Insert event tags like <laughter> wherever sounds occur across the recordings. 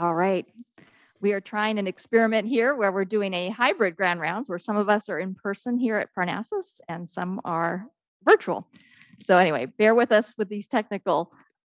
All right. We are trying an experiment here where we're doing a hybrid grand rounds where some of us are in person here at Parnassus and some are virtual. So anyway, bear with us with these technical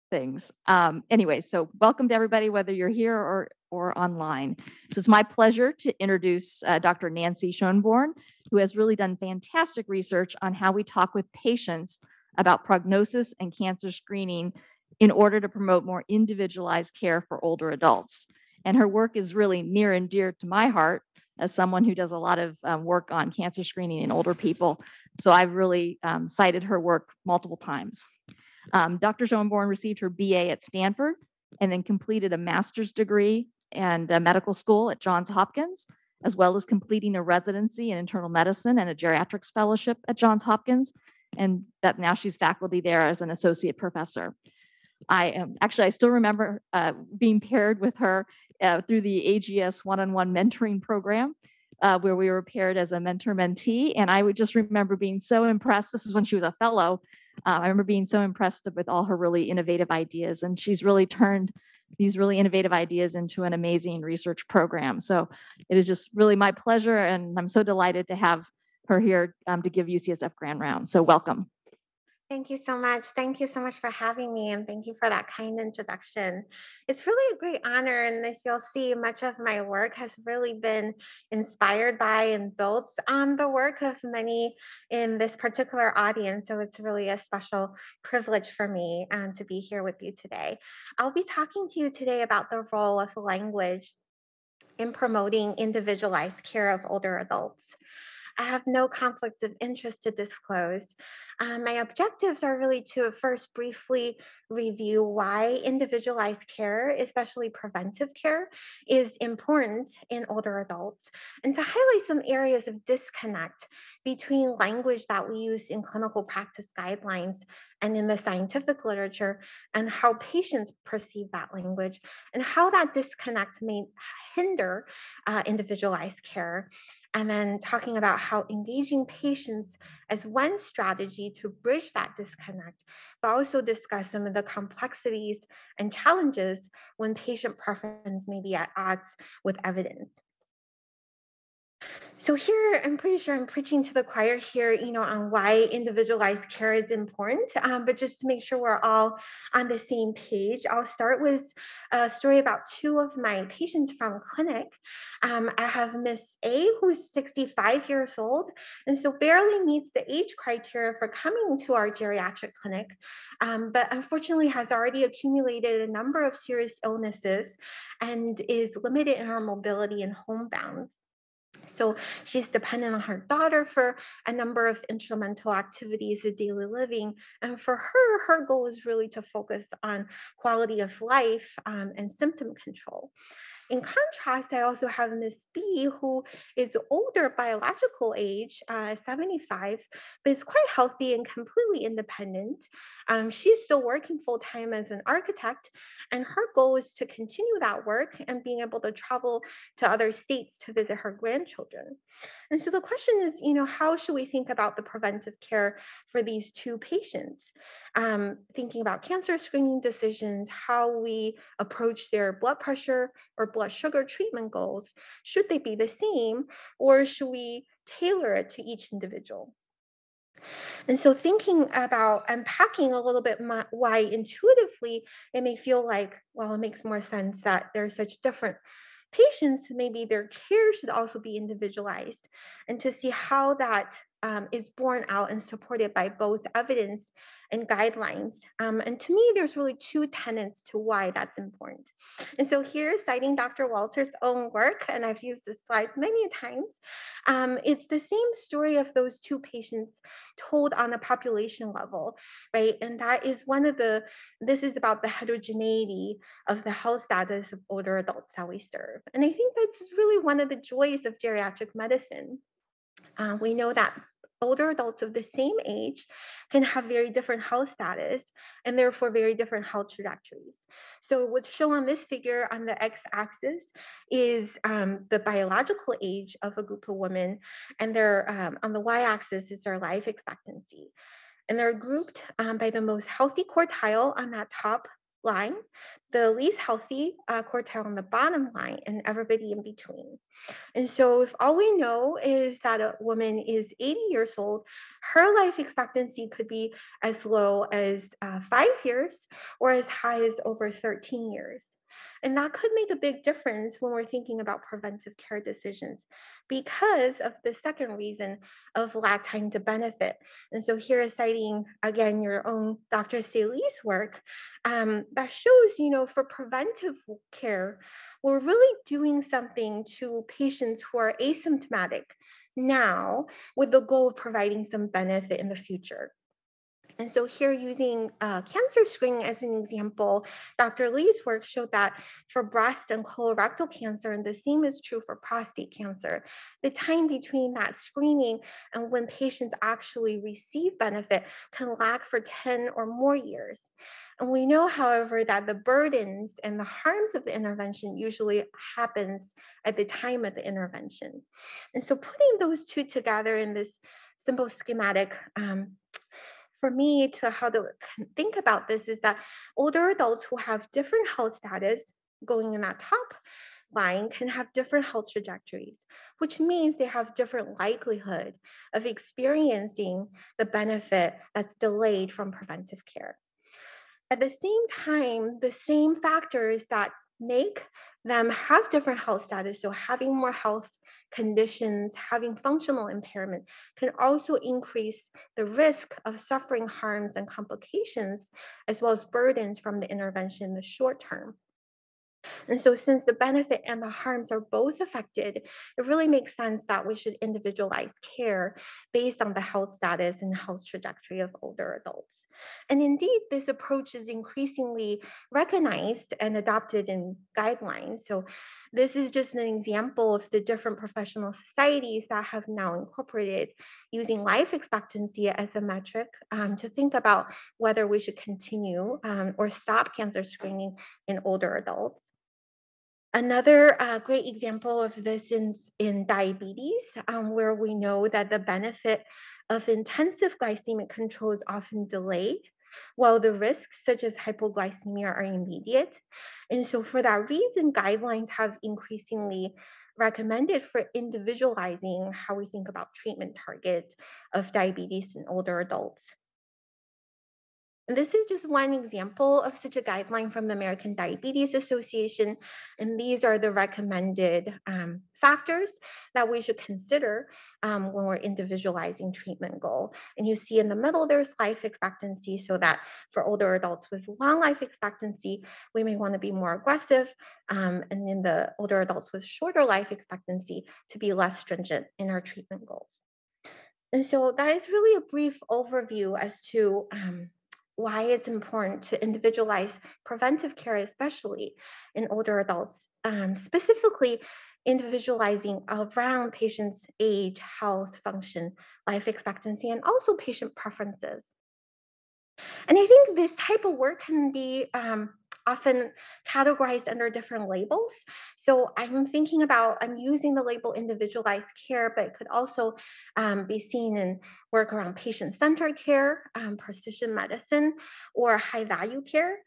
things. Um, anyway, so welcome to everybody, whether you're here or, or online. So it's my pleasure to introduce uh, Dr. Nancy Schoenborn, who has really done fantastic research on how we talk with patients about prognosis and cancer screening in order to promote more individualized care for older adults. And her work is really near and dear to my heart as someone who does a lot of um, work on cancer screening in older people. So I've really um, cited her work multiple times. Um, Dr. Schoenborn received her BA at Stanford and then completed a master's degree and medical school at Johns Hopkins, as well as completing a residency in internal medicine and a geriatrics fellowship at Johns Hopkins. And that now she's faculty there as an associate professor. I am actually, I still remember uh, being paired with her uh, through the AGS one on one mentoring program. Uh, where we were paired as a mentor mentee. And I would just remember being so impressed. This is when she was a fellow. Uh, I remember being so impressed with all her really innovative ideas. And she's really turned these really innovative ideas into an amazing research program. So it is just really my pleasure. And I'm so delighted to have her here um, to give UCSF Grand Round. So welcome. Thank you so much. Thank you so much for having me and thank you for that kind introduction. It's really a great honor and as you'll see, much of my work has really been inspired by and built on the work of many in this particular audience. So it's really a special privilege for me um, to be here with you today. I'll be talking to you today about the role of language in promoting individualized care of older adults. I have no conflicts of interest to disclose. Um, my objectives are really to first briefly review why individualized care, especially preventive care, is important in older adults, and to highlight some areas of disconnect between language that we use in clinical practice guidelines and in the scientific literature, and how patients perceive that language, and how that disconnect may hinder uh, individualized care and then talking about how engaging patients as one strategy to bridge that disconnect, but also discuss some of the complexities and challenges when patient preference may be at odds with evidence. So here, I'm pretty sure I'm preaching to the choir here, you know, on why individualized care is important. Um, but just to make sure we're all on the same page, I'll start with a story about two of my patients from clinic. Um, I have Miss A, who's 65 years old, and so barely meets the age criteria for coming to our geriatric clinic, um, but unfortunately has already accumulated a number of serious illnesses and is limited in her mobility and homebound. So she's dependent on her daughter for a number of instrumental activities of daily living. And for her, her goal is really to focus on quality of life um, and symptom control. In contrast, I also have Miss B, who is older biological age, uh, 75, but is quite healthy and completely independent. Um, she's still working full time as an architect, and her goal is to continue that work and being able to travel to other states to visit her grandchildren. And so the question is, you know, how should we think about the preventive care for these two patients? Um, thinking about cancer screening decisions, how we approach their blood pressure or blood sugar treatment goals, should they be the same or should we tailor it to each individual? And so, thinking about unpacking a little bit my, why intuitively it may feel like, well, it makes more sense that there's such different patients, maybe their care should also be individualized, and to see how that um, is borne out and supported by both evidence and guidelines. Um, and to me, there's really two tenets to why that's important. And so here, citing Dr. Walter's own work, and I've used this slide many times, um, it's the same story of those two patients told on a population level, right? And that is one of the, this is about the heterogeneity of the health status of older adults that we serve. And I think that's really one of the joys of geriatric medicine. Uh, we know that older adults of the same age can have very different health status and therefore very different health trajectories. So what's shown on this figure on the x-axis is um, the biological age of a group of women, and their um, on the y-axis is their life expectancy. And they're grouped um, by the most healthy quartile on that top line, the least healthy uh, quartile on the bottom line, and everybody in between. And so, if all we know is that a woman is 80 years old, her life expectancy could be as low as uh, five years or as high as over 13 years. And that could make a big difference when we're thinking about preventive care decisions because of the second reason of lag time to benefit. And so here is citing again your own Dr. Sei Lee's work um, that shows, you know, for preventive care, we're really doing something to patients who are asymptomatic now with the goal of providing some benefit in the future. And so here using uh, cancer screening as an example, Dr. Lee's work showed that for breast and colorectal cancer, and the same is true for prostate cancer, the time between that screening and when patients actually receive benefit can lag for 10 or more years. And we know, however, that the burdens and the harms of the intervention usually happens at the time of the intervention. And so putting those two together in this simple schematic um, for me to how to think about this is that older adults who have different health status going in that top line can have different health trajectories, which means they have different likelihood of experiencing the benefit that's delayed from preventive care. At the same time, the same factors that make them have different health status. So having more health conditions, having functional impairment can also increase the risk of suffering harms and complications, as well as burdens from the intervention in the short term. And so, since the benefit and the harms are both affected, it really makes sense that we should individualize care based on the health status and health trajectory of older adults. And indeed, this approach is increasingly recognized and adopted in guidelines. So, this is just an example of the different professional societies that have now incorporated using life expectancy as a metric um, to think about whether we should continue um, or stop cancer screening in older adults. Another uh, great example of this is in diabetes, um, where we know that the benefit of intensive glycemic control is often delayed, while the risks such as hypoglycemia are immediate. And so for that reason, guidelines have increasingly recommended for individualizing how we think about treatment targets of diabetes in older adults. And this is just one example of such a guideline from the American Diabetes Association. And these are the recommended um, factors that we should consider um, when we're individualizing treatment goal. And you see in the middle, there's life expectancy so that for older adults with long life expectancy, we may wanna be more aggressive. Um, and in the older adults with shorter life expectancy to be less stringent in our treatment goals. And so that is really a brief overview as to um, why it's important to individualize preventive care, especially in older adults, um, specifically individualizing around patients' age, health, function, life expectancy, and also patient preferences. And I think this type of work can be um, often categorized under different labels. So I'm thinking about, I'm using the label individualized care, but it could also um, be seen in work around patient centered care, um, precision medicine, or high value care.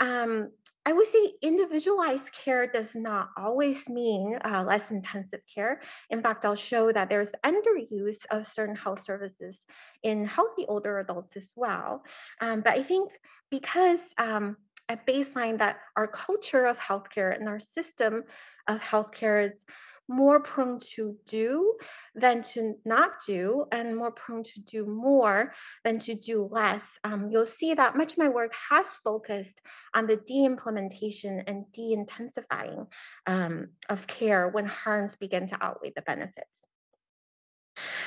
Um, I would say individualized care does not always mean uh, less intensive care. In fact, I'll show that there's underuse of certain health services in healthy older adults as well. Um, but I think because um, at baseline that our culture of healthcare and our system of healthcare is more prone to do than to not do, and more prone to do more than to do less. Um, you'll see that much of my work has focused on the de implementation and de intensifying um, of care when harms begin to outweigh the benefits.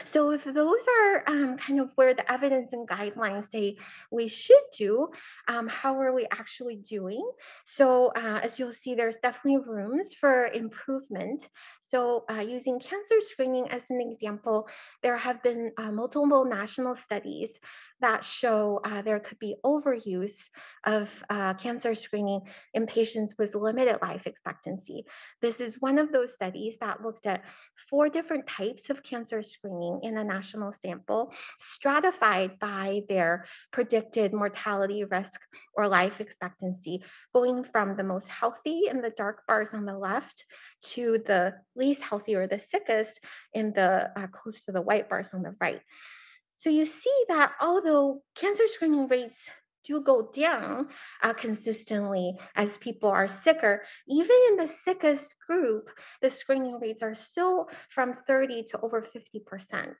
So if those are um, kind of where the evidence and guidelines say we should do, um, how are we actually doing? So uh, as you'll see, there's definitely rooms for improvement. So uh, using cancer screening as an example, there have been uh, multiple national studies that show uh, there could be overuse of uh, cancer screening in patients with limited life expectancy. This is one of those studies that looked at four different types of cancer screening in a national sample, stratified by their predicted mortality risk or life expectancy, going from the most healthy in the dark bars on the left to the least healthy or the sickest in the uh, close to the white bars on the right. So you see that although cancer screening rates do go down uh, consistently as people are sicker, even in the sickest group, the screening rates are still from 30 to over 50%.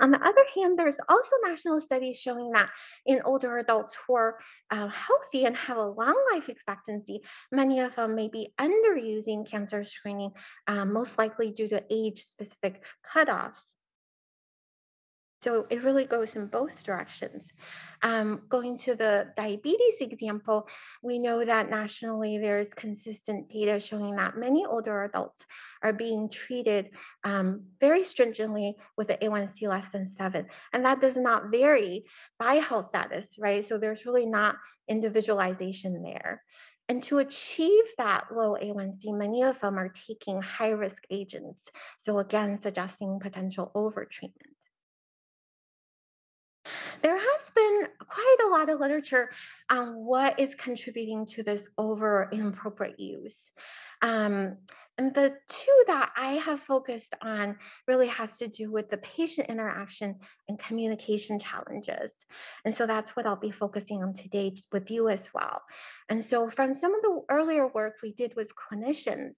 On the other hand, there's also national studies showing that in older adults who are uh, healthy and have a long life expectancy, many of them may be underusing cancer screening, uh, most likely due to age specific cutoffs. So it really goes in both directions. Um, going to the diabetes example, we know that nationally there's consistent data showing that many older adults are being treated um, very stringently with an A1C less than seven. And that does not vary by health status, right? So there's really not individualization there. And to achieve that low A1C, many of them are taking high risk agents. So again, suggesting potential overtreatment there has been quite a lot of literature on what is contributing to this over inappropriate use. Um, and the two that I have focused on really has to do with the patient interaction and communication challenges. And so that's what I'll be focusing on today with you as well. And so from some of the earlier work we did with clinicians,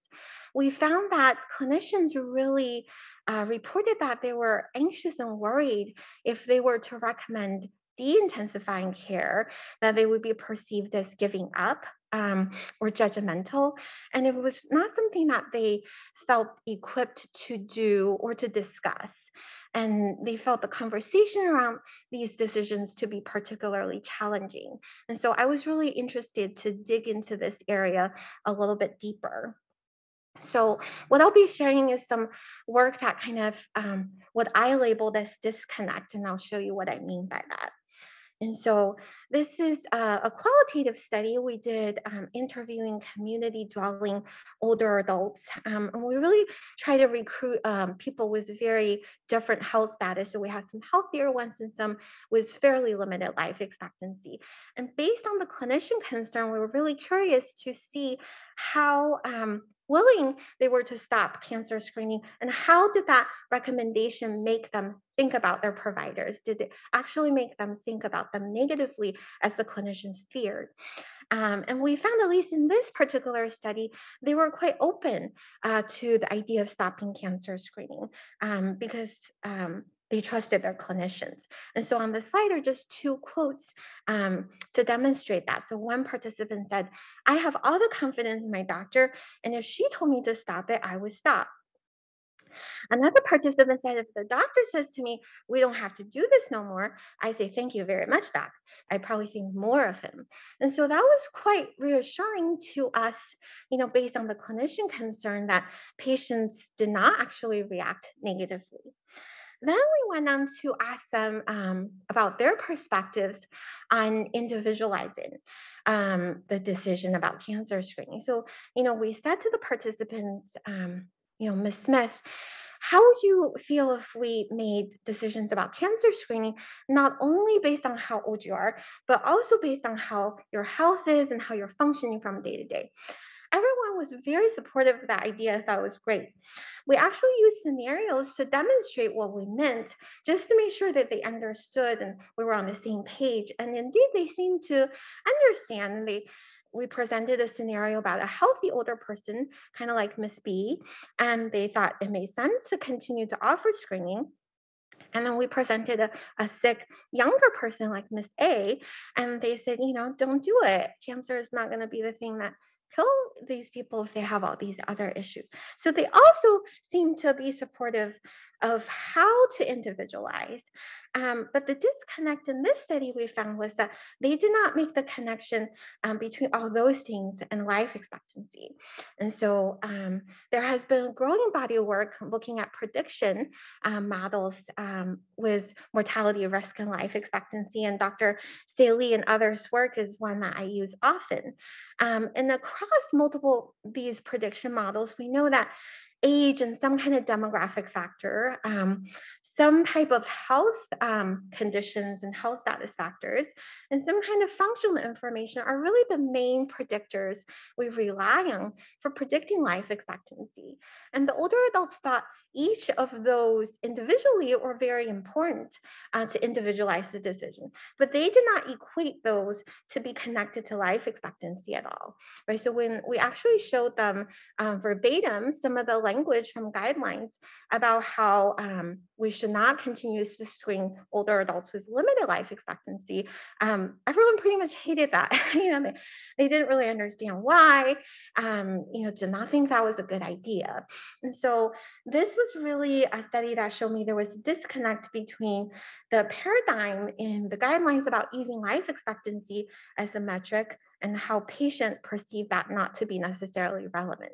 we found that clinicians really uh, reported that they were anxious and worried if they were to recommend de-intensifying care, that they would be perceived as giving up um, or judgmental. And it was not something that they felt equipped to do or to discuss. And they felt the conversation around these decisions to be particularly challenging. And so I was really interested to dig into this area a little bit deeper. So what I'll be sharing is some work that kind of um, what I labeled as disconnect, and I'll show you what I mean by that. And so this is a, a qualitative study we did um, interviewing community dwelling older adults. Um, and we really try to recruit um, people with very different health status. So we have some healthier ones and some with fairly limited life expectancy. And based on the clinician concern, we were really curious to see how um, willing they were to stop cancer screening and how did that recommendation make them think about their providers? Did it actually make them think about them negatively as the clinicians feared? Um, and we found at least in this particular study they were quite open uh, to the idea of stopping cancer screening um, because um, they trusted their clinicians. And so on the slide are just two quotes um, to demonstrate that. So one participant said, I have all the confidence in my doctor, and if she told me to stop it, I would stop. Another participant said, if the doctor says to me, we don't have to do this no more, I say, thank you very much, doc. I probably think more of him. And so that was quite reassuring to us, you know, based on the clinician concern that patients did not actually react negatively. Then we went on to ask them um, about their perspectives on individualizing um, the decision about cancer screening. So, you know, we said to the participants, um, you know, Ms. Smith, how would you feel if we made decisions about cancer screening, not only based on how old you are, but also based on how your health is and how you're functioning from day to day? Everyone was very supportive of that idea. I thought it was great. We actually used scenarios to demonstrate what we meant, just to make sure that they understood and we were on the same page. And indeed, they seemed to understand. They we presented a scenario about a healthy older person, kind of like Miss B, and they thought it made sense to continue to offer screening. And then we presented a, a sick younger person like Miss A, and they said, you know, don't do it. Cancer is not going to be the thing that kill these people if they have all these other issues. So they also seem to be supportive of how to individualize Um, but the disconnect in this study we found was that they did not make the connection um, between all those things and life expectancy. And so um, there has been growing body of work looking at prediction um, models um, with mortality risk and life expectancy. And Dr. Sei Lee and others' work is one that I use often. Um, and across multiple these prediction models, we know that age and some kind of demographic factor um, some type of health um, conditions and health status factors, and some kind of functional information are really the main predictors we rely on for predicting life expectancy. And the older adults thought each of those individually were very important uh, to individualize the decision, but they did not equate those to be connected to life expectancy at all, right? So when we actually showed them um, verbatim some of the language from guidelines about how um, we should not continue to screen older adults with limited life expectancy, um, everyone pretty much hated that. <laughs> you know, they, they didn't really understand why, um, you know, did not think that was a good idea. And so this was really a study that showed me there was a disconnect between the paradigm in the guidelines about using life expectancy as a metric and how patient perceived that not to be necessarily relevant.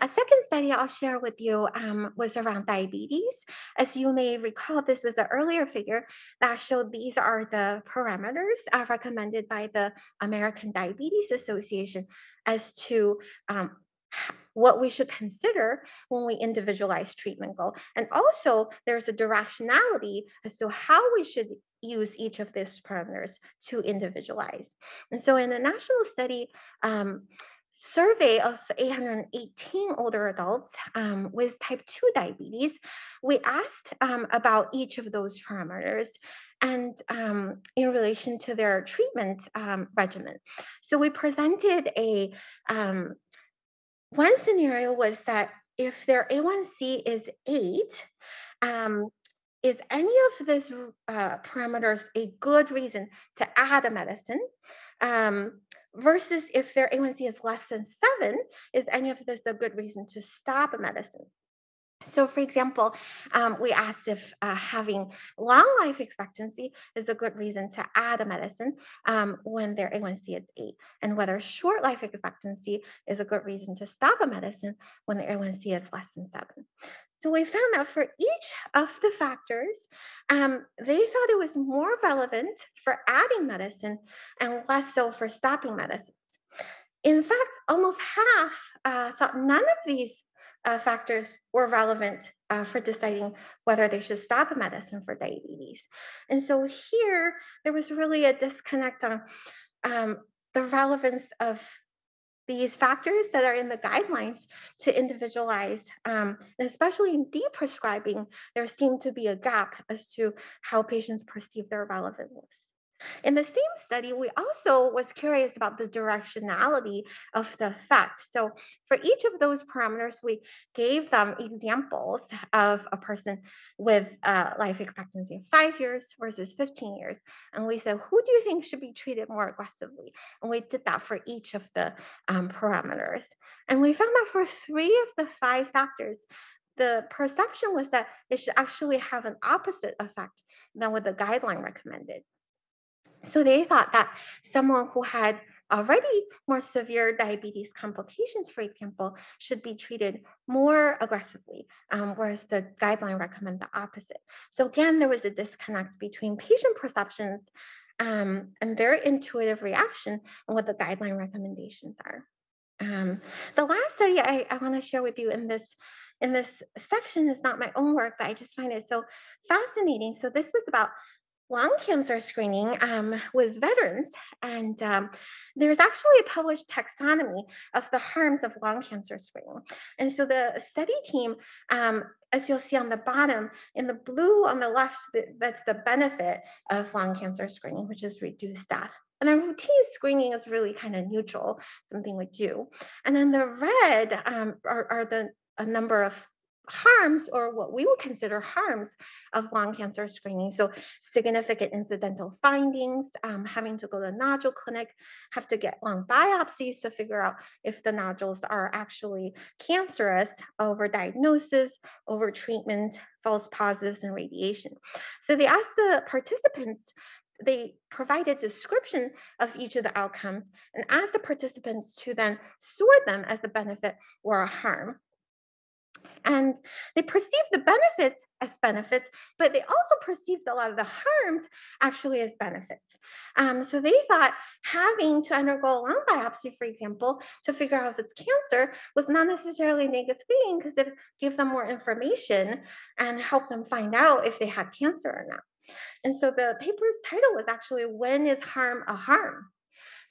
A second study I'll share with you um, was around diabetes. As you may recall, this was an earlier figure that showed these are the parameters uh, recommended by the American Diabetes Association as to um, what we should consider when we individualize treatment goal. And also there's a directionality as to how we should use each of these parameters to individualize. And so in a national study, um, survey of 818 older adults um, with type 2 diabetes, we asked um, about each of those parameters and um, in relation to their treatment um, regimen. So we presented a, um, one scenario was that if their A1C is eight, um, is any of these uh, parameters a good reason to add a medicine? Versus if their A1C is less than seven, is any of this a good reason to stop a medicine? So, for example, um, we asked if uh, having long life expectancy is a good reason to add a medicine um, when their A1C is eight, and whether short life expectancy is a good reason to stop a medicine when their A1C is less than seven. So we found that for each of the factors, um, they thought it was more relevant for adding medicine and less so for stopping medicines. In fact, almost half uh, thought none of these uh, factors were relevant uh, for deciding whether they should stop a medicine for diabetes. And so here, there was really a disconnect on um, the relevance of these factors that are in the guidelines to individualize, um, and especially in deprescribing, there seemed to be a gap as to how patients perceive their relevance. In the same study, we also was curious about the directionality of the effect. So for each of those parameters, we gave them examples of a person with life expectancy of five years versus 15 years. And we said, who do you think should be treated more aggressively? And we did that for each of the um, parameters. And we found that for three of the five factors, the perception was that it should actually have an opposite effect than what the guideline recommended. So they thought that someone who had already more severe diabetes complications, for example, should be treated more aggressively, um, whereas the guideline recommend the opposite. So again, there was a disconnect between patient perceptions um, and their intuitive reaction and what the guideline recommendations are. Um, the last study I, I want to share with you in this in this section is not my own work, but I just find it so fascinating. So this was about lung cancer screening um, with veterans. And um, there's actually a published taxonomy of the harms of lung cancer screening. And so the study team, um, as you'll see on the bottom, in the blue on the left, that's the benefit of lung cancer screening, which is reduced death. And then routine screening is really kind of neutral, something we do. And then the red um, are, are the a number of harms or what we would consider harms of lung cancer screening. So significant incidental findings, um, having to go to a nodule clinic, have to get lung biopsies to figure out if the nodules are actually cancerous, over diagnosis, over treatment, false positives, and radiation. So they asked the participants they provided description of each of the outcomes and asked the participants to then sort them as a benefit or a harm. And they perceived the benefits as benefits, but they also perceived a lot of the harms actually as benefits. Um, so they thought having to undergo a lung biopsy, for example, to figure out if it's cancer was not necessarily a negative thing because it gave them more information and helped them find out if they had cancer or not. And so the paper's title was actually When is Harm a Harm?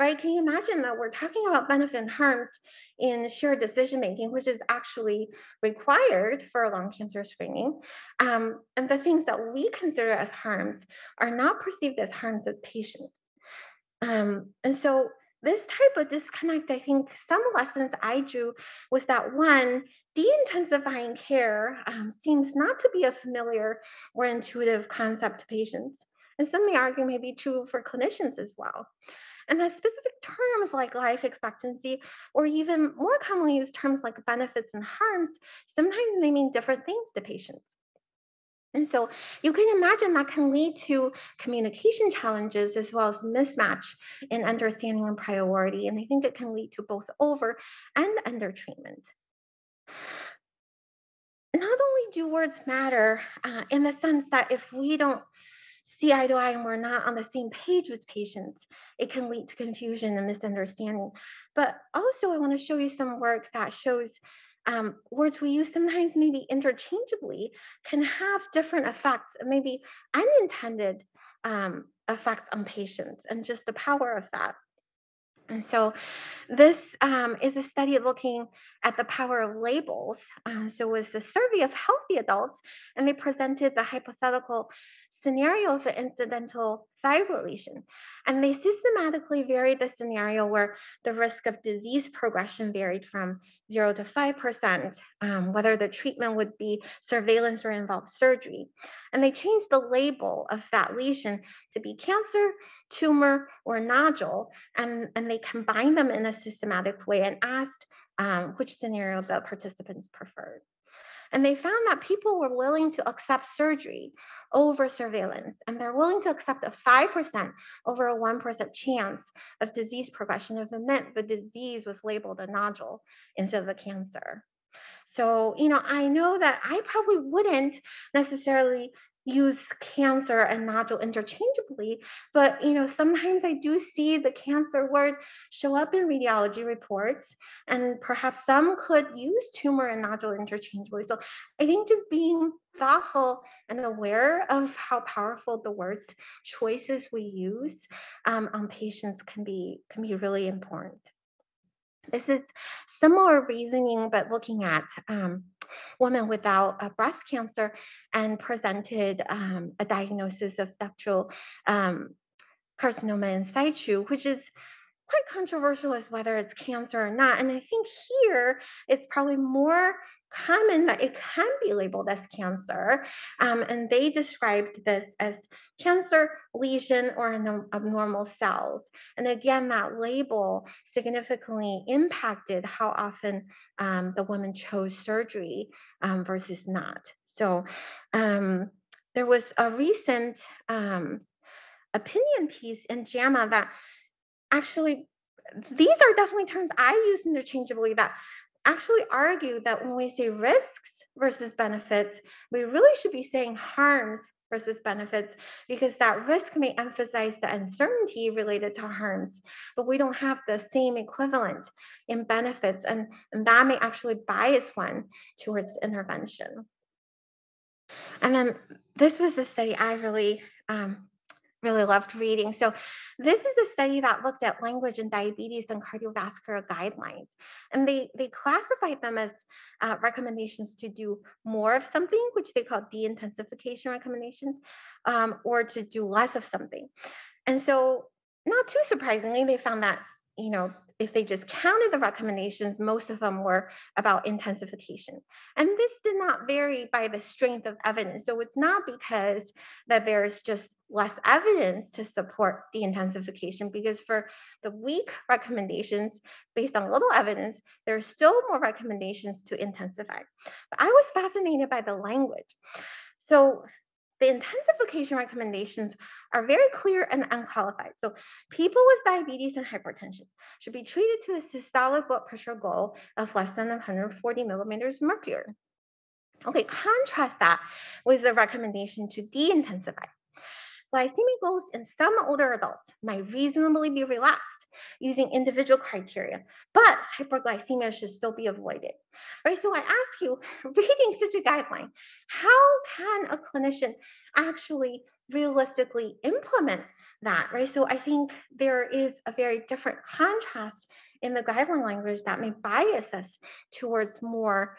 Right? Can you imagine that we're talking about benefit and harms in shared decision making, which is actually required for lung cancer screening. Um, and the things that we consider as harms are not perceived as harms as patients. Um, and so this type of disconnect, I think some lessons I drew was that one, de-intensifying care um, seems not to be a familiar or intuitive concept to patients. And some may argue may be true for clinicians as well. And that specific terms like life expectancy, or even more commonly used terms like benefits and harms, sometimes they mean different things to patients. And so you can imagine that can lead to communication challenges as well as mismatch in understanding and priority. And I think it can lead to both over and under treatment. Not only do words matter uh, in the sense that if we don't see eye to eye and we're not on the same page with patients, it can lead to confusion and misunderstanding. But also, I want to show you some work that shows um, words we use sometimes maybe interchangeably can have different effects, maybe unintended um, effects on patients, and just the power of that. And so this um, is a study looking at the power of labels. Uh, so it was a survey of healthy adults, and they presented the hypothetical scenario of an incidental fibrillation. And they systematically varied the scenario where the risk of disease progression varied from zero to 5%, um, whether the treatment would be surveillance or involve surgery. And they changed the label of that lesion to be cancer, tumor, or nodule. And, and they combined them in a systematic way and asked um, which scenario the participants preferred. And they found that people were willing to accept surgery over surveillance, and they're willing to accept a 5% over a 1% chance of disease progression if it meant the disease was labeled a nodule instead of a cancer. So, you know, I know that I probably wouldn't necessarily use cancer and nodule interchangeably, but you know, sometimes I do see the cancer word show up in radiology reports, and perhaps some could use tumor and nodule interchangeably. So I think just being thoughtful and aware of how powerful the words choices we use um, on patients can be can be really important. This is similar reasoning, but looking at um, woman without breast cancer and presented um, a diagnosis of ductal um, carcinoma in situ, which is quite controversial as whether it's cancer or not. And I think here it's probably more common that it can be labeled as cancer. Um, and they described this as cancer, lesion, or abnormal cells. And again, that label significantly impacted how often um, the woman chose surgery um, versus not. So um, there was a recent um, opinion piece in JAMA that actually these are definitely terms I use interchangeably that actually argue that when we say risks versus benefits, we really should be saying harms versus benefits because that risk may emphasize the uncertainty related to harms, but we don't have the same equivalent in benefits, and, and that may actually bias one towards intervention. And then this was a study I really um, really loved reading. So this is a study that looked at language and diabetes and cardiovascular guidelines. And they, they classified them as uh, recommendations to do more of something, which they call de-intensification recommendations, um, or to do less of something. And so not too surprisingly, they found that, you know, if they just counted the recommendations, most of them were about intensification. And this did not vary by the strength of evidence. So it's not because that there's just less evidence to support the intensification, because for the weak recommendations based on little evidence, there are still more recommendations to intensify. But I was fascinated by the language. So the intensification recommendations are very clear and unqualified. So people with diabetes and hypertension should be treated to a systolic blood pressure goal of less than 140 millimeters mercury. Okay, contrast that with the recommendation to de-intensify. Glycemic goals in some older adults might reasonably be relaxed using individual criteria, but hyperglycemia should still be avoided. Right? So I ask you, <laughs> reading such a guideline, how can a clinician actually realistically implement that, right? So I think there is a very different contrast in the guideline language that may bias us towards more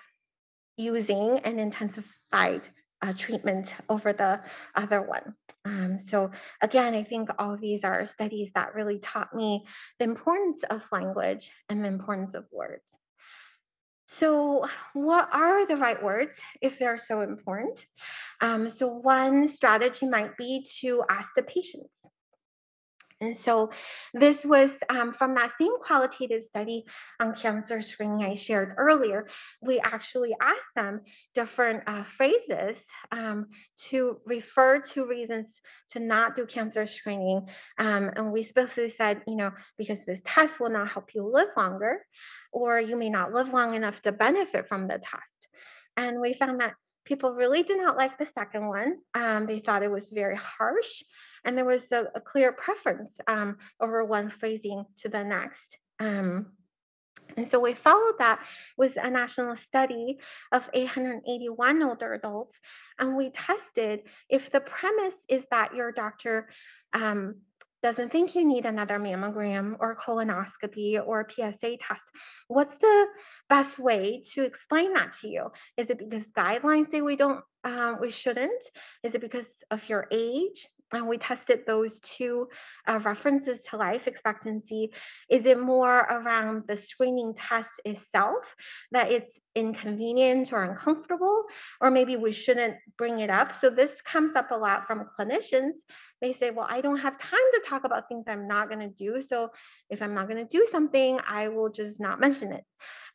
using an intensified uh, treatment over the other one. Um, so again, I think all these are studies that really taught me the importance of language and the importance of words. So what are the right words if they're so important? Um, so one strategy might be to ask the patients, and so this was um, from that same qualitative study on cancer screening I shared earlier. We actually asked them different uh, phrases um, to refer to reasons to not do cancer screening. Um, and we specifically said, you know, because this test will not help you live longer, or you may not live long enough to benefit from the test. And we found that people really did not like the second one. Um, they thought it was very harsh and there was a, a clear preference um, over one phrasing to the next. Um, and so we followed that with a national study of 881 older adults, and we tested if the premise is that your doctor um, doesn't think you need another mammogram or colonoscopy or PSA test, what's the best way to explain that to you? Is it because guidelines say we don't, uh, we shouldn't? Is it because of your age? And we tested those two uh, references to life expectancy. Is it more around the screening test itself that it's inconvenient or uncomfortable, or maybe we shouldn't bring it up? So this comes up a lot from clinicians. They say, well, I don't have time to talk about things I'm not going to do. So if I'm not going to do something, I will just not mention it.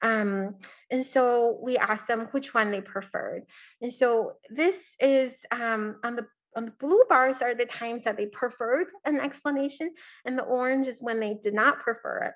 Um, and so we asked them which one they preferred. And so this is um, on the the blue bars are the times that they preferred an explanation, and the orange is when they did not prefer it.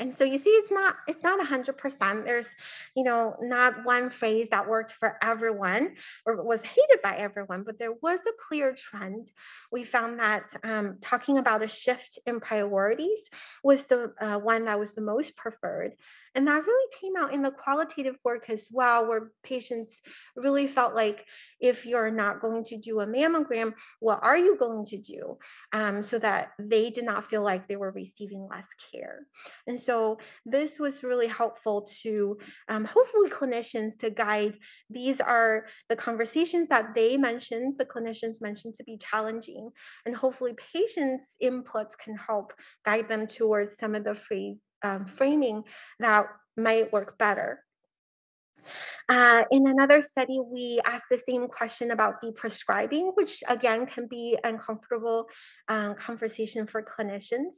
And so you see, it's not it's not 100%. There's, you know, not one phrase that worked for everyone or was hated by everyone, but there was a clear trend. We found that um, talking about a shift in priorities was the uh, one that was the most preferred. And that really came out in the qualitative work as well, where patients really felt like if you're not going to do a mammogram, what are you going to do? Um, so that they did not feel like they were receiving less care. And so this was really helpful to um, hopefully clinicians to guide. These are the conversations that they mentioned, the clinicians mentioned to be challenging. And hopefully patients' inputs can help guide them towards some of the phrase um, framing that might work better. Uh, in another study, we asked the same question about deprescribing, which again can be uncomfortable um, conversation for clinicians.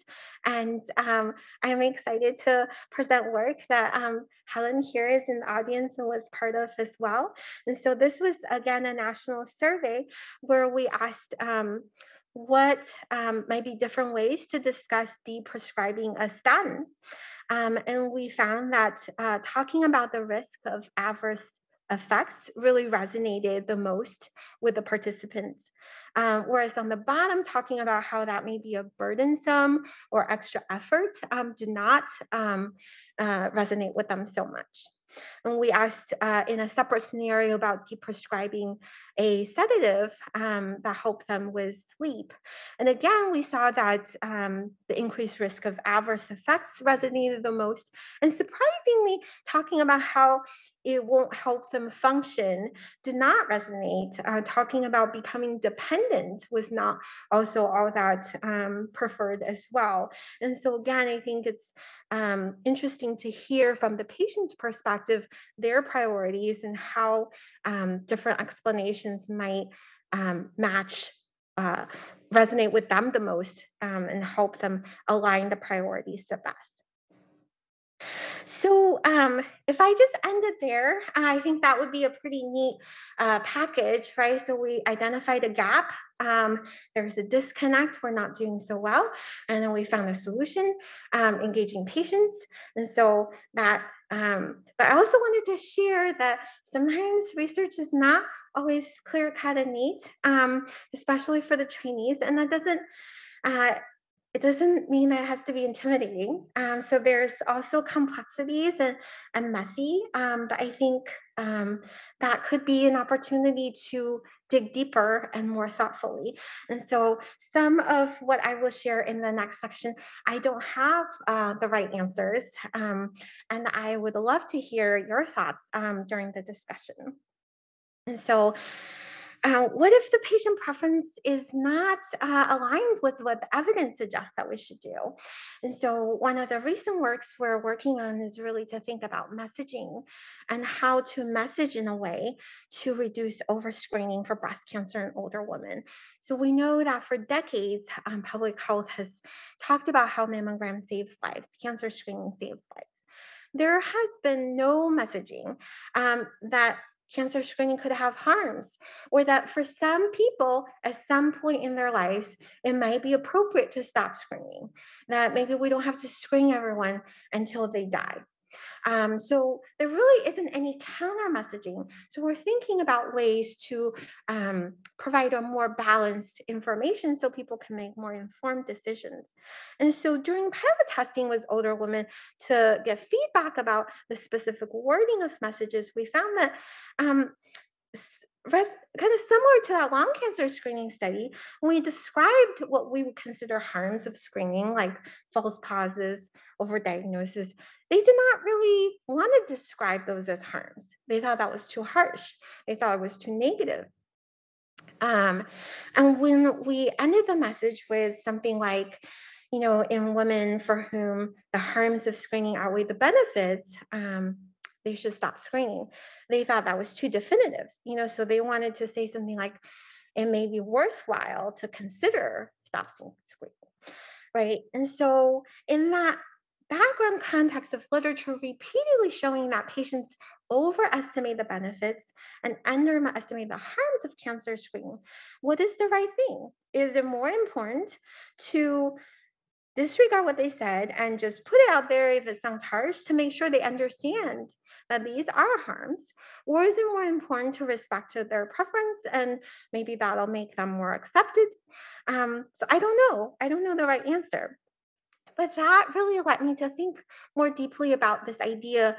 And um, I'm excited to present work that um, Helen here is in the audience and was part of as well. And so this was again a national survey where we asked um, what um, might be different ways to discuss deprescribing a statin. Um, and we found that uh, talking about the risk of adverse effects really resonated the most with the participants. Um, whereas on the bottom, talking about how that may be a burdensome or extra effort um, did not um, uh, resonate with them so much. And we asked uh, in a separate scenario about deprescribing a sedative um, that helped them with sleep. And again, we saw that um, the increased risk of adverse effects resonated the most. And surprisingly, talking about how it won't help them function did not resonate. Uh, talking about becoming dependent was not also all that um, preferred as well. And so, again, I think it's um, interesting to hear from the patient's perspective their priorities and how um, different explanations might um, match. Uh, resonate with them the most um, and help them align the priorities the best. So um, if I just ended there, I think that would be a pretty neat uh, package, right? So we identified a gap. Um, there's a disconnect. We're not doing so well. And then we found a solution, um, engaging patients. And so that, um, but I also wanted to share that sometimes research is not always clear cut and neat, um, especially for the trainees. And that doesn't, uh, it doesn't mean that it has to be intimidating. Um, so there's also complexities and, and messy, um, but I think um, that could be an opportunity to dig deeper and more thoughtfully. And so some of what I will share in the next section, I don't have uh, the right answers, um, and I would love to hear your thoughts um, during the discussion. And so uh, what if the patient preference is not uh, aligned with what the evidence suggests that we should do? And so one of the recent works we're working on is really to think about messaging and how to message in a way to reduce overscreening for breast cancer in older women. So we know that for decades, um, public health has talked about how mammogram saves lives, cancer screening saves lives there has been no messaging um, that cancer screening could have harms, or that for some people, at some point in their lives, it might be appropriate to stop screening, that maybe we don't have to screen everyone until they die. Um, so there really isn't any counter messaging. So we're thinking about ways to um, provide a more balanced information so people can make more informed decisions. And so during pilot testing with older women to get feedback about the specific wording of messages, we found that um, kind of similar to that lung cancer screening study, when we described what we would consider harms of screening, like false positives, overdiagnosis, they did not really want to describe those as harms. They thought that was too harsh. They thought it was too negative. Um, and when we ended the message with something like, you know, in women for whom the harms of screening outweigh the benefits, um, they should stop screening. They thought that was too definitive, you know, so they wanted to say something like, it may be worthwhile to consider stopping screening, right? And so in that background context of literature repeatedly showing that patients overestimate the benefits and underestimate the harms of cancer screening, what is the right thing? Is it more important to disregard what they said and just put it out there if it sounds harsh to make sure they understand that these are harms? Or is it more important to respect their preference and maybe that'll make them more accepted? Um, so I don't know. I don't know the right answer. But that really led me to think more deeply about this idea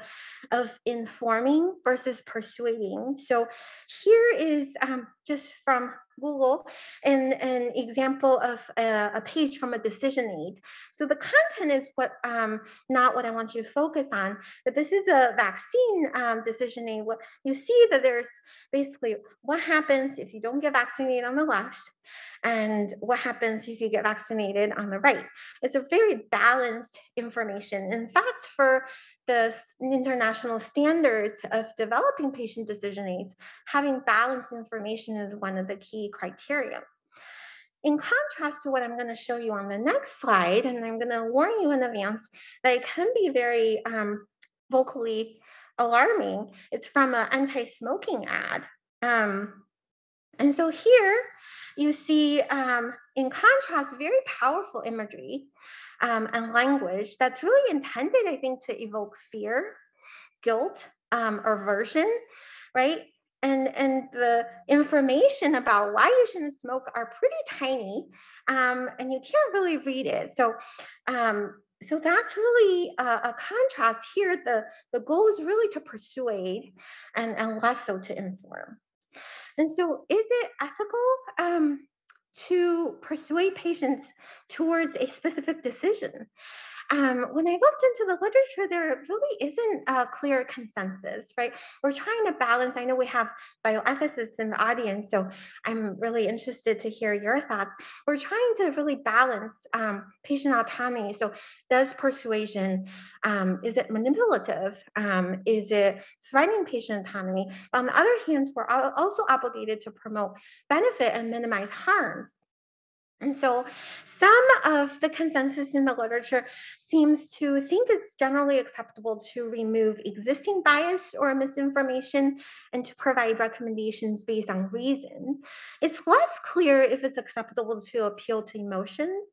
of informing versus persuading. So here is um, just from Google an, an example of a, a, page from a decision aid. So the content is what um, not what I want you to focus on, but this is a vaccine um, decision aid. What you see that there's basically what happens if you don't get vaccinated on the left and what happens if you get vaccinated on the right. It's a very balanced information. In fact, for the international standards of developing patient decision aids, having balanced information is one of the key criteria. In contrast to what I'm going to show you on the next slide, and I'm going to warn you in advance that it can be very um, vocally alarming. It's from an anti-smoking ad. Um, and so here you see, um, in contrast, very powerful imagery um, and language that's really intended, I think, to evoke fear, guilt, um, aversion, right? And, and the information about why you shouldn't smoke are pretty tiny um, and you can't really read it. So, um, so that's really a, a, contrast here. The, the goal is really to persuade and, and less so to inform. And so is it ethical um, to persuade patients towards a specific decision? Um, when I looked into the literature, there really isn't a clear consensus, right? We're trying to balance. I know we have bioethicists in the audience, so I'm really interested to hear your thoughts. We're trying to really balance um, patient autonomy. So, does persuasion um, is it manipulative? Um, is it threatening patient autonomy? On the other hand, we're also obligated to promote benefit and minimize harms. And so some of the consensus in the literature seems to think it's generally acceptable to remove existing bias or misinformation and to provide recommendations based on reason. It's less clear if it's acceptable to appeal to emotions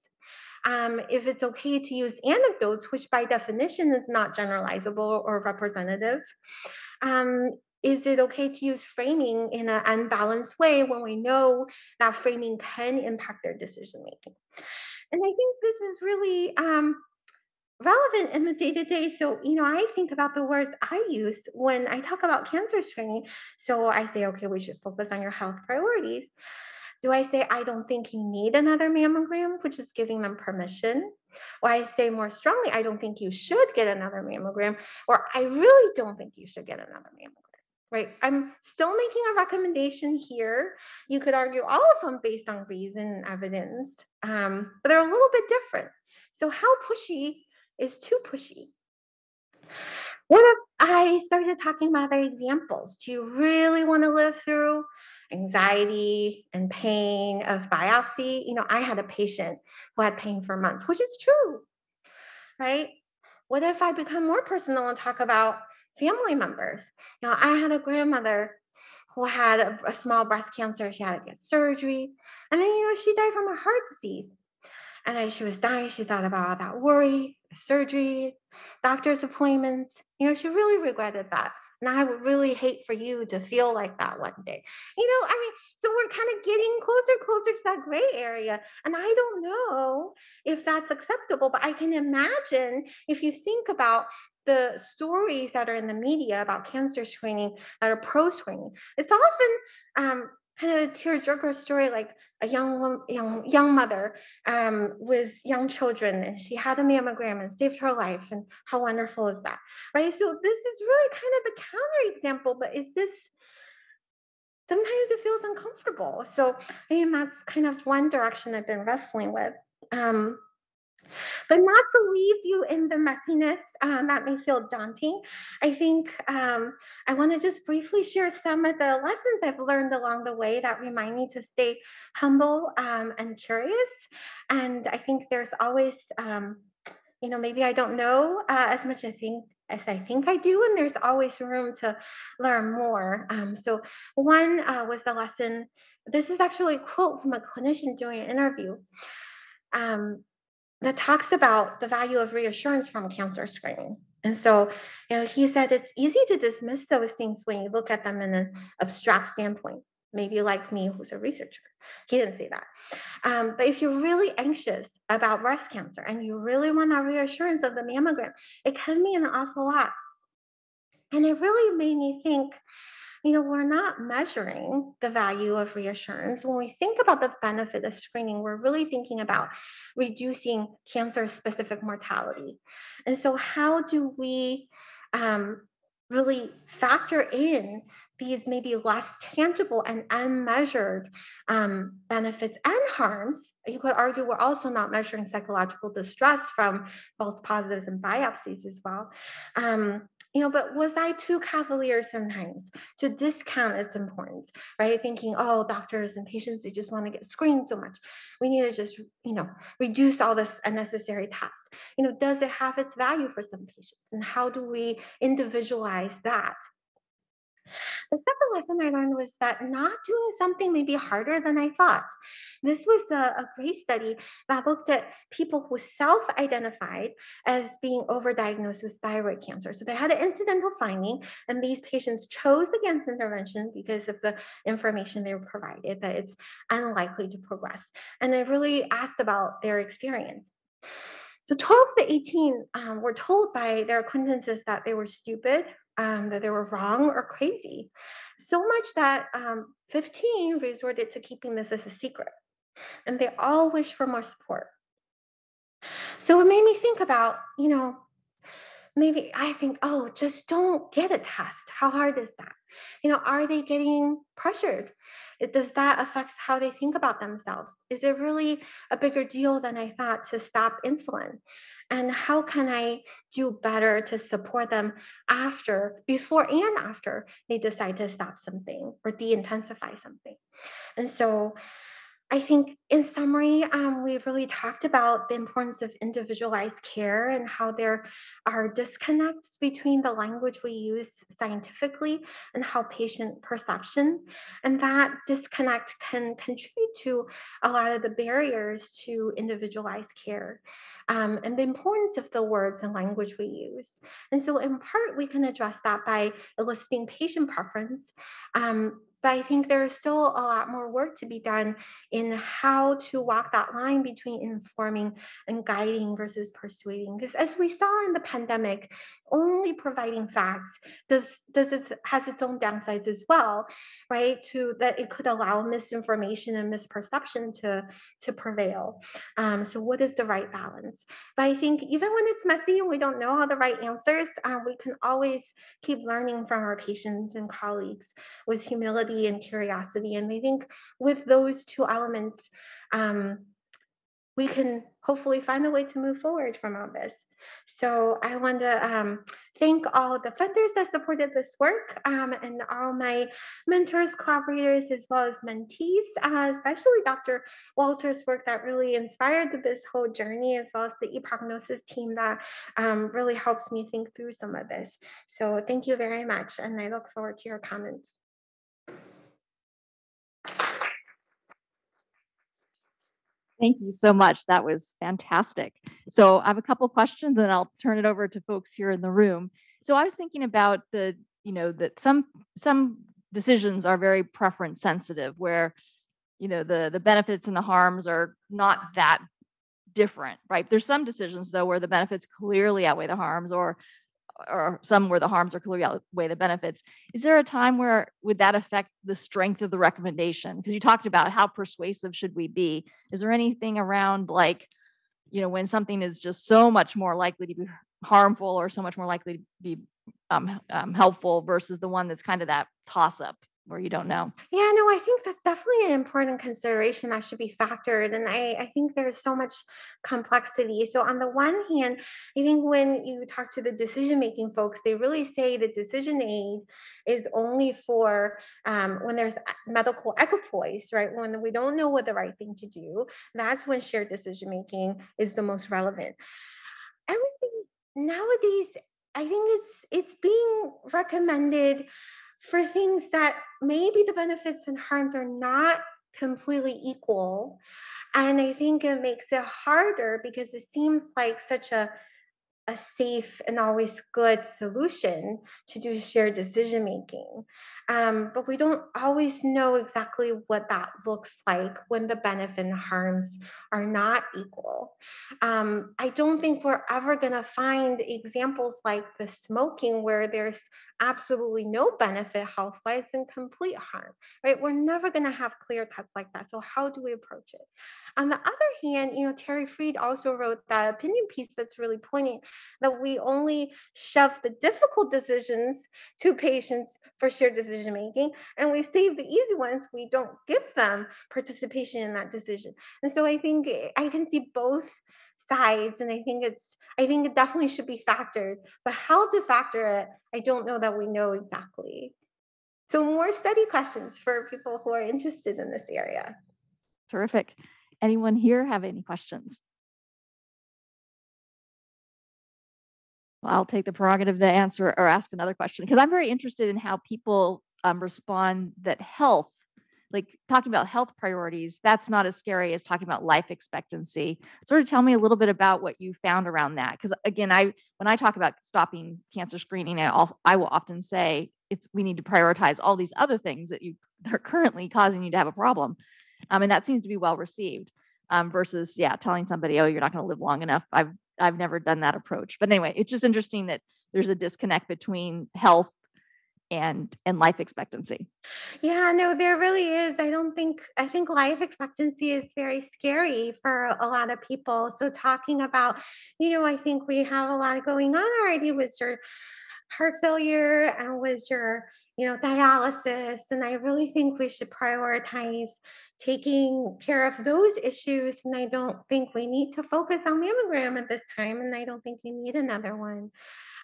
um, if it's okay to use anecdotes, which by definition is not generalizable or representative. Um, is it okay to use framing in an unbalanced way when we know that framing can impact their decision making? And I think this is really um, relevant in the day to day. So, you know, I think about the words I use when I talk about cancer screening. So I say, okay, we should focus on your health priorities. Do I say, I don't think you need another mammogram, which is giving them permission? Or I say more strongly, I don't think you should get another mammogram, or I really don't think you should get another mammogram right? I'm still making a recommendation here. You could argue all of them based on reason and evidence, um, but they're a little bit different. So, how pushy is too pushy? What if I started talking about other examples? Do you really want to live through anxiety and pain of biopsy? You know, I had a patient who had pain for months, which is true, right? What if I become more personal and talk about family members. Now, I had a grandmother who had a, a, small breast cancer. She had to get surgery. And then, you know, she died from a heart disease. And as she was dying, she thought about all that worry, surgery, doctor's appointments. You know, she really regretted that. And I would really hate for you to feel like that one day. You know, I mean, so we're kind of getting closer, closer to that gray area. And I don't know if that's acceptable, but I can imagine if you think about the stories that are in the media about cancer screening that are pro screening, it's often um, kind of a tearjerker story like a young young young mother um, with young children and she had a mammogram and saved her life and how wonderful is that right? So this is really kind of a counter example but is this sometimes it feels uncomfortable. So i mean that's kind of one direction i've been wrestling with. Um, but not to leave you in the messiness um, that may feel daunting. I think um, I want to just briefly share some of the lessons I've learned along the way that remind me to stay humble um, and curious. And I think there's always, um, you know, maybe I don't know uh, as much I think as I think I do, and there's always room to learn more. Um, so one uh, was the lesson. This is actually a quote from a clinician doing an interview. Um, that talks about the value of reassurance from cancer screening. And so, you know, he said it's easy to dismiss those things when you look at them in an abstract standpoint. Maybe like me, who's a researcher. He didn't say that. Um, but if you're really anxious about breast cancer and you really want a reassurance of the mammogram, it can mean an awful lot. And it really made me think you know, we're not measuring the value of reassurance. When we think about the benefit of screening, we're really thinking about reducing cancer specific mortality. And so, how do we um, really factor in these maybe less tangible and unmeasured um, benefits and harms. You could argue we're also not measuring psychological distress from false positives and biopsies as well. Um, you know, but was I too cavalier sometimes to discount its importance, right? Thinking, oh, doctors and patients, they just want to get screened so much. We need to just, you know, reduce all this unnecessary tasks. You know, does it have its value for some patients? And how do we individualize that the second lesson I learned was that not doing something may be harder than I thought. This was a, a great study that looked at people who self identified as being overdiagnosed with thyroid cancer. So they had an incidental finding, and these patients chose against intervention because of the information they were provided that it's unlikely to progress. And they really asked about their experience. So 12 to 18 um, were told by their acquaintances that they were stupid um, that they were wrong or crazy. So much that um, 15 resorted to keeping this as a secret. And they all wish for more support. so it made me think about, you know, maybe I think, oh, just don't get a test. How hard is that? You know, are they getting pressured? Does that affect how they think about themselves? Is it really a bigger deal than I thought to stop insulin? And how can I do better to support them after, before, and after they decide to stop something or de intensify something? And so I think in summary, um, we've really talked about the importance of individualized care and how there are disconnects between the language we use scientifically and how patient perception. And that disconnect can contribute to a lot of the barriers to individualized care um, and the importance of the words and language we use. And so, in part, we can address that by eliciting patient preference. Um, but I think there's still a lot more work to be done in how to walk that line between informing and guiding versus persuading. Because as we saw in the pandemic, only providing facts does does this has its own downsides as well, right? To that it could allow misinformation and misperception to to prevail. Um, so what is the right balance? But I think even when it's messy and we don't know all the right answers, uh, we can always keep learning from our patients and colleagues with humility and curiosity. And I think with those two elements, um, we can hopefully find a way to move forward from all this. So I want to um, thank all the funders that supported this work um, and all my mentors, collaborators, as well as mentees, uh, especially Dr. Walter's work that really inspired this whole journey, as well as the ePrognosis team that um, really helps me think through some of this. So thank you very much, and I look forward to your comments. Thank you so much. That was fantastic. So I have a couple questions and I'll turn it over to folks here in the room. So I was thinking about the, you know, that some some decisions are very preference sensitive where, you know, the the benefits and the harms are not that different, right? There's some decisions though where the benefits clearly outweigh the harms or or some where the harms are clearly outweigh the benefits. Is there a time where would that affect the strength of the recommendation? Because you talked about how persuasive should we be. Is there anything around like, you know, when something is just so much more likely to be harmful or so much more likely to be um, um, helpful versus the one that's kind of that toss up? You don't know? Yeah, no, I think that's definitely an important consideration that should be factored. And I, I think there's so much complexity. So, on the one hand, I think when you talk to the decision making folks, they really say the decision aid is only for um, when there's medical equipoise, right? When we don't know what the right thing to do, that's when shared decision making is the most relevant. Everything nowadays, I think it's it's being recommended for things that maybe the benefits and harms are not completely equal. And I think it makes it harder because it seems like such a a safe and always good solution to do shared decision making. Um, but we don't always know exactly what that looks like when the benefit and harms are not equal. Um, I don't think we're ever going to find examples like the smoking where there's absolutely no benefit health wise and complete harm, right? We're never going to have clear cuts like that. So, how do we approach it? On the other hand, you know, Terri Fried also wrote that opinion piece that's really pointing that we only shove the difficult decisions to patients for shared decision making and we save the easy ones we don't give them participation in that decision. And so i think i can see both sides and i think it's i think it definitely should be factored but how to factor it i don't know that we know exactly. So more study questions for people who are interested in this area. Terrific. Anyone here have any questions? Well, I'll take the prerogative to answer or ask another question because I'm very interested in how people um, respond that health, like talking about health priorities, that's not as scary as talking about life expectancy. Sort of tell me a little bit about what you found around that. Because again, I when I talk about stopping cancer screening, I, I will often say it's we need to prioritize all these other things that you that are currently causing you to have a problem, um, and that seems to be well received. Um, versus yeah, telling somebody, oh, you're not going to live long enough. I've I've never done that approach. But anyway, it's just interesting that there's a disconnect between health and and life expectancy. Yeah, no, there really is. I don't think I think life expectancy is very scary for a lot of people. So talking about, you know, I think we have a lot going on already with your heart failure and with your, you know, dialysis. And I really think we should prioritize taking care of those issues. And I don't think we need to focus on mammogram at this time. And I don't think you need another one.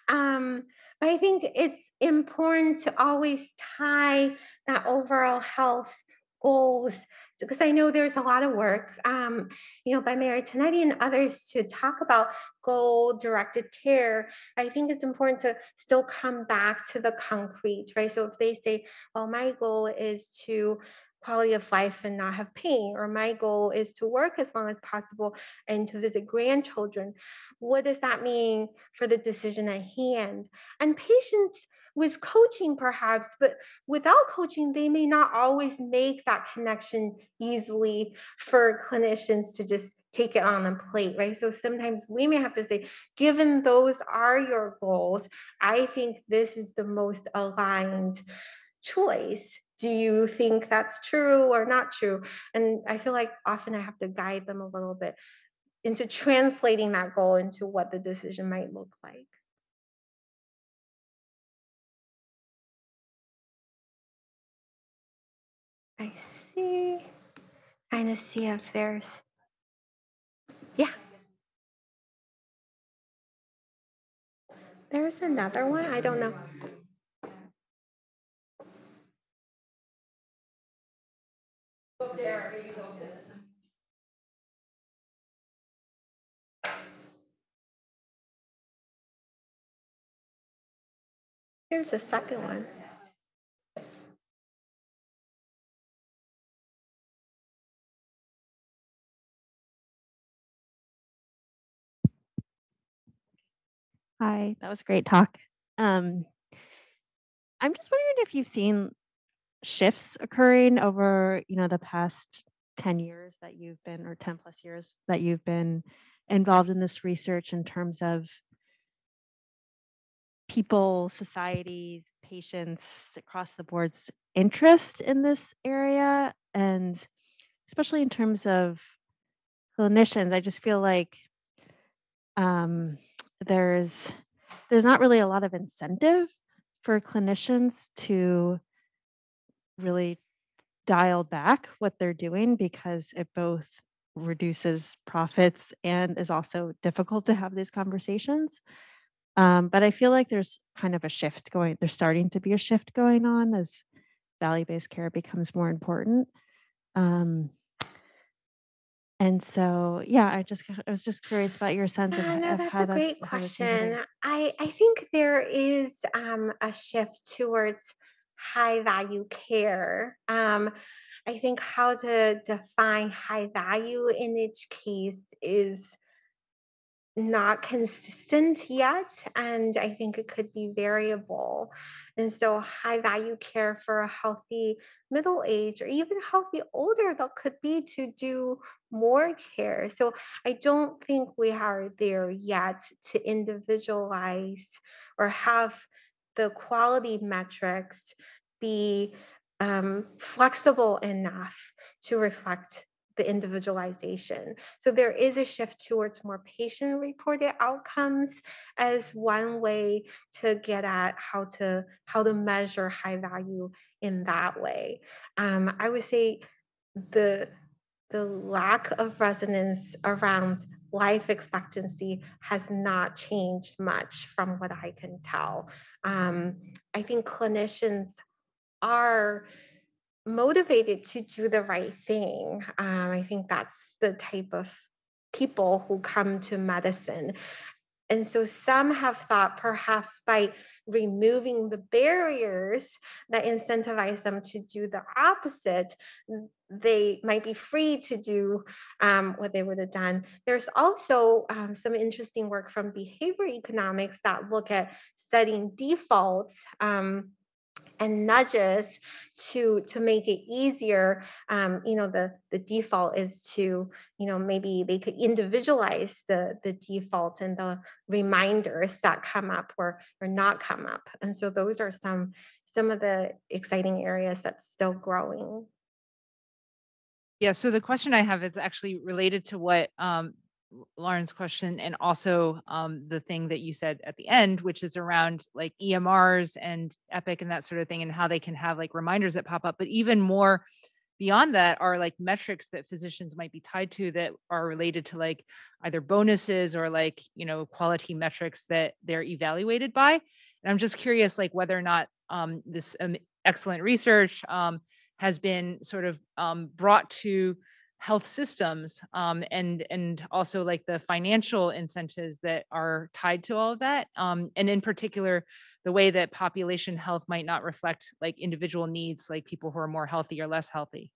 Um, but I think it's important to always tie that overall health goals because I know there's a lot of work, um, you know, by Mary Tinetti and others to talk about goal-directed care. I think it's important to still come back to the concrete, right? So if they say, well, my goal is to quality of life and not have pain, or my goal is to work as long as possible and to visit grandchildren. What does that mean for the decision at hand? And patients with coaching, perhaps, but without coaching, they may not always make that connection easily for clinicians to just take it on a plate, right? So sometimes we may have to say, given those are your goals, I think this is the most aligned choice do you think that's true or not true? And I feel like often I have to guide them a little bit into translating that goal into what the decision might look like. I see. Trying to see if there's, yeah. There's another one. I don't know. Here's the second one. Hi, that was a great talk. Um, I'm just wondering if you've seen shifts occurring over, you know, the past 10 years that you've been, or 10 plus years that you've been involved in this research in terms of people, societies, patients across the board's interest in this area, and especially in terms of clinicians, I just feel like um, there's there's not really a lot of incentive for clinicians to really dial back what they're doing because it both reduces profits and is also difficult to have these conversations. Um, but I feel like there's kind of a shift going, there's starting to be a shift going on as value based care becomes more important. Um, and so, yeah, I just I was just curious about your sense of, Yeah, no, of that's how a that's great question. I I think there is um, a shift towards high value care. Um, I think how to define high value in each case is not consistent yet, and I think it could be variable. And so, high value care for a healthy middle age or even healthy older adult could be to do more care. So, I don't think we are there yet to individualize or have the quality metrics be um, flexible enough to reflect the individualization. So there is a shift towards more patient reported outcomes as one way to get at how to how to measure high value in that way. Um, I would say the the lack of resonance around life expectancy has not changed much from what I can tell. Um, I think clinicians are motivated to do the right thing. Um, I think that's the type of people who come to medicine. And so some have thought perhaps by removing the barriers that incentivize them to do the opposite, they might be free to do um, what they would have done. There's also um, some interesting work from behavior economics that look at setting defaults. Um, and nudges to to make it easier. Um, you know the the default is to you know maybe they could individualize the the default and the reminders that come up or or not come up. And so those are some some of the exciting areas that's still growing. Yeah so the question i have is actually related to what um, Lauren's question and also um, the thing that you said at the end, which is around like EMRs and Epic and that sort of thing, and how they can have like reminders that pop up. But even more beyond that are like metrics that physicians might be tied to that are related to like either bonuses or like you know quality metrics that they're evaluated by. And I'm just curious, like whether or not um, this um, excellent research um, has been sort of um, brought to health systems um, and and also like the financial incentives that are tied to all of that um, and in particular the way that population health might not reflect like individual needs like people who are more healthy or less healthy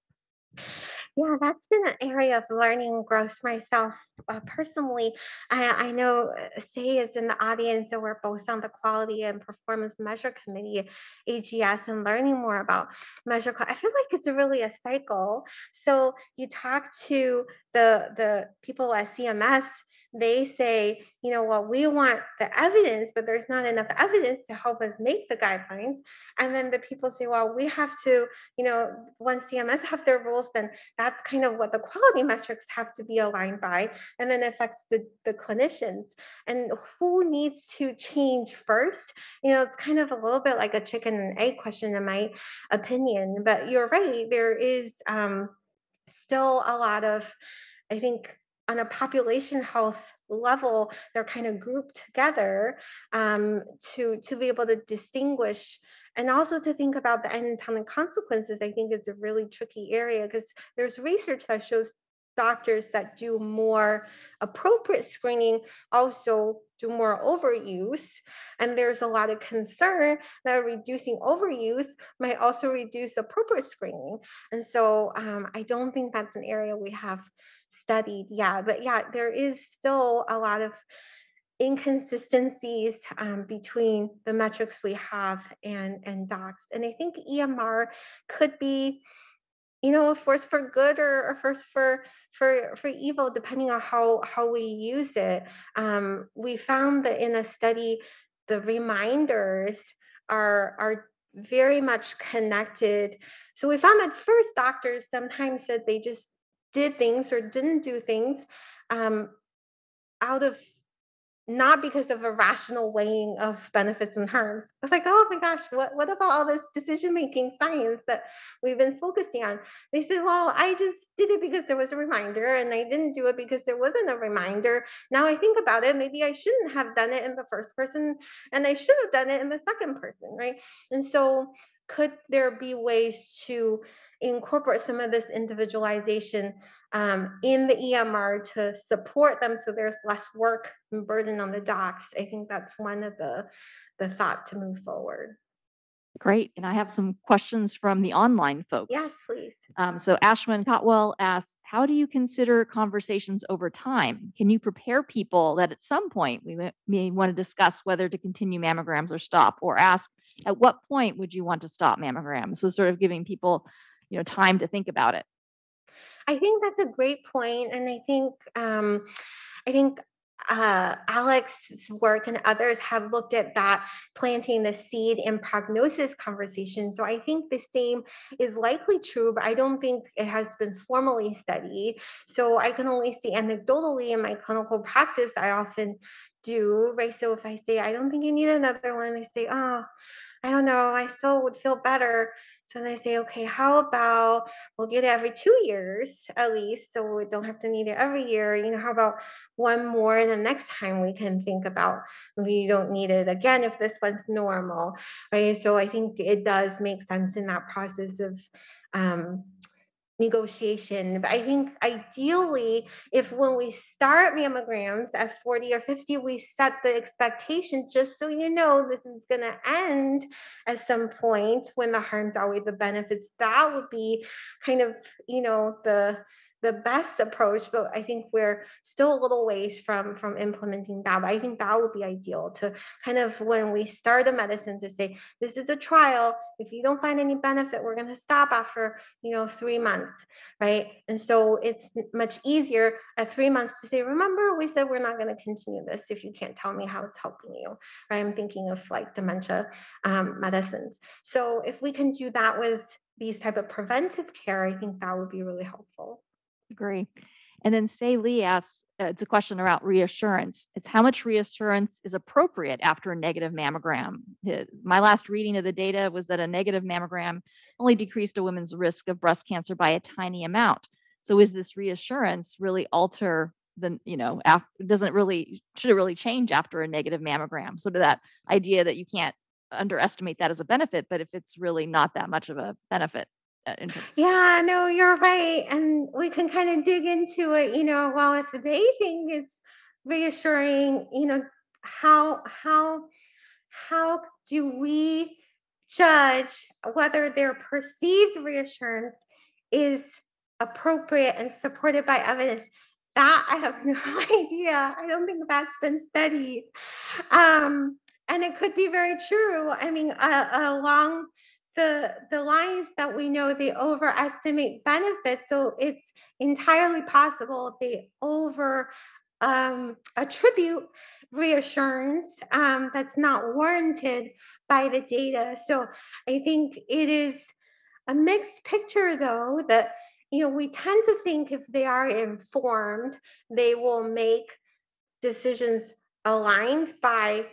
yeah, that's been an area of learning growth myself uh, personally. I, I know uh, Sei is in the audience, and we're both on the Quality and Performance Measure Committee, AGS, and learning more about measure. I feel like it's really a cycle. So you talk to the the people at CMS they say, you know, well, we want the evidence, but there's not enough evidence to help us make the guidelines. And then the people say, well, we have to, you know, once CMS have their rules, then that's kind of what the quality metrics have to be aligned by. And then it affects the, the clinicians. And who needs to change first? You know, it's kind of a little bit like a chicken and egg question in my opinion. But you're right, there is um, still a lot of, I think, on a population health level, they're kind of grouped together um, to, to be able to distinguish and also to think about the unintended consequences. I think it's a really tricky area because there's research that shows doctors that do more appropriate screening also do more overuse. And there's a lot of concern that reducing overuse might also reduce appropriate screening. And so um, I don't think that's an area we have studied. Yeah, but yeah, there is still a lot of inconsistencies um, between the metrics we have and and docs. And I think EMR could be, you know, a force for good or a force for for for evil, depending on how how we use it. Um, we found that in a study, the reminders are are very much connected. So we found that first doctors sometimes said they just did things or didn't do things um, out of not because of a rational weighing of benefits and harms. I was like, oh my gosh, what, what about all this decision making science that we've been focusing on? They said, well, I just did it because there was a reminder and I didn't do it because there wasn't a reminder. Now I think about it, maybe I shouldn't have done it in the first person and I should have done it in the second person, right? And so, could there be ways to incorporate some of this individualization um, in the EMR to support them so there's less work and burden on the docs. I think that's one of the, the thought to move forward. Great. And I have some questions from the online folks. Yes, please. Um, so Ashwin Kotwal asks, how do you consider conversations over time? Can you prepare people that at some point we may, may want to discuss whether to continue mammograms or stop, or ask at what point would you want to stop mammograms? So sort of giving people you know time to think about it i think that's a great point and i think um, i think uh, Alex's work and others have looked at that planting the seed in prognosis conversation. So I think the same is likely true, but I don't think it has been formally studied. So I can only see anecdotally in my clinical practice, I often do, right? So if I say, I don't think you need another one, they say, oh, I don't know, I still would feel better. So then I say, okay, how about we'll get it every two years at least, so we don't have to need it every year. You know, how about one more, and the next time we can think about we don't need it again if this one's normal, right? So I think it does make sense in that process of um, negotiation. But I think ideally, if when we start mammograms at 40 or 50, we set the expectation just so you know this is going to end at some point when the harms outweigh the benefits, that would be kind of, you know, the the best approach, but I think we're still a little ways from from implementing that. But I think that would be ideal to kind of when we start a medicine to say this is a trial. If you don't find any benefit, we're going to stop after you know three months, right? And so it's much easier at three months to say, remember we said we're not going to continue this if you can't tell me how it's helping you, right? I'm thinking of like dementia um, medicines. So if we can do that with these type of preventive care, I think that would be really helpful. Agree. And then Sei Lee asks, uh, it's a question about reassurance. It's how much reassurance is appropriate after a negative mammogram. My last reading of the data was that a negative mammogram only decreased a woman's risk of breast cancer by a tiny amount. So is this reassurance really alter the, you know, after, doesn't really, should it really change after a negative mammogram? So to that idea that you can't underestimate that as a benefit, but if it's really not that much of a benefit, yeah, no, you're right. And we can kind of dig into it, you know, well, if they think it's reassuring, you know, how how how do we judge whether their perceived reassurance is appropriate and supported by evidence? That I have <laughs> no idea. I don't think that's been studied. Um, and it could be very true. I mean, a along the the lines that we know they overestimate benefits. So it's entirely possible they over um, attribute reassurance um, that's not warranted by the data. So i think it is a mixed picture though that you know we tend to think if they are informed they will make decisions aligned by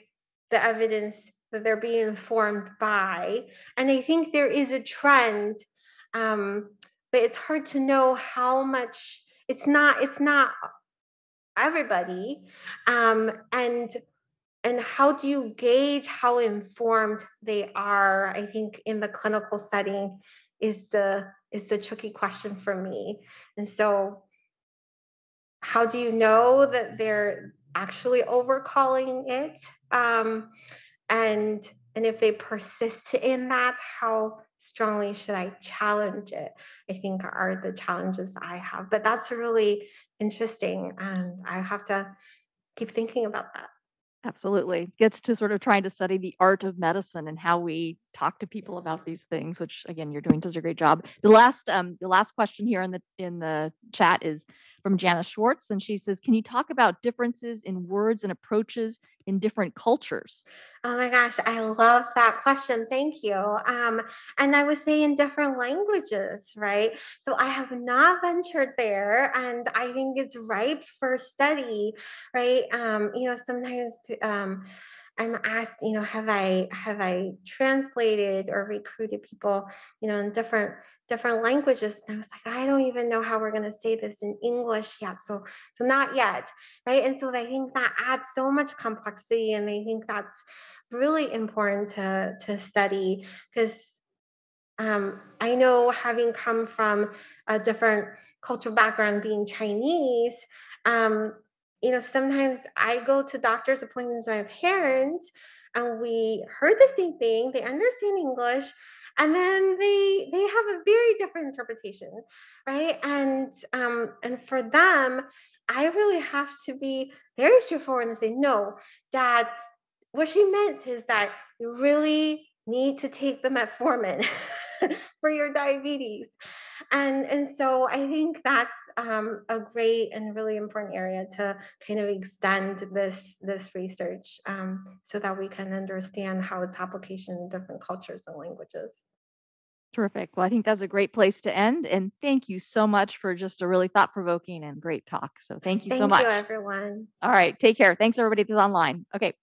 the evidence that they're being informed by. And I think there is a trend, um, but it's hard to know how much. It's not. It's not everybody, um, and and how do you gauge how informed they are? I think in the clinical setting is the is the tricky question for me. And so, how do you know that they're actually overcalling it? Um, and and if they persist in that how strongly should i challenge it? I think are the challenges i have. But that's really interesting and i have to keep thinking about that. Absolutely. Gets to sort of trying to study the art of medicine and how we talk to people about these things which again you're doing such a great job the last um the last question here in the in the chat is from Janice Schwartz, and she says, "Can you talk about differences in words and approaches in different cultures?" Oh my gosh, I love that question. Thank you. Um, and I would say in different languages, right? So I have not ventured there, and I think it's ripe for study, right? Um, you know, sometimes. Um, I'm asked, you know, have I have I translated or recruited people, you know, in different different languages? And I was like, I don't even know how we're going to say this in English yet. So so not yet, right? And so I think that adds so much complexity, and I think that's really important to to study because um, I know having come from a different cultural background, being Chinese. Um, you know, sometimes I go to doctor's appointments with my parents and we heard the same thing, they understand English, and then they they have a very different interpretation, right? And um, and for them, I really have to be very straightforward and say, no, dad, what she meant is that you really need to take the metformin <laughs> for your diabetes. And and so I think that's um, a great and really important area to kind of extend this this research um, so that we can understand how its application in different cultures and languages. Terrific. Well, I think that's a great place to end. And thank you so much for just a really thought provoking and great talk. So thank you thank so much. Thank you, everyone. All right. Take care. Thanks, everybody that's online. Okay.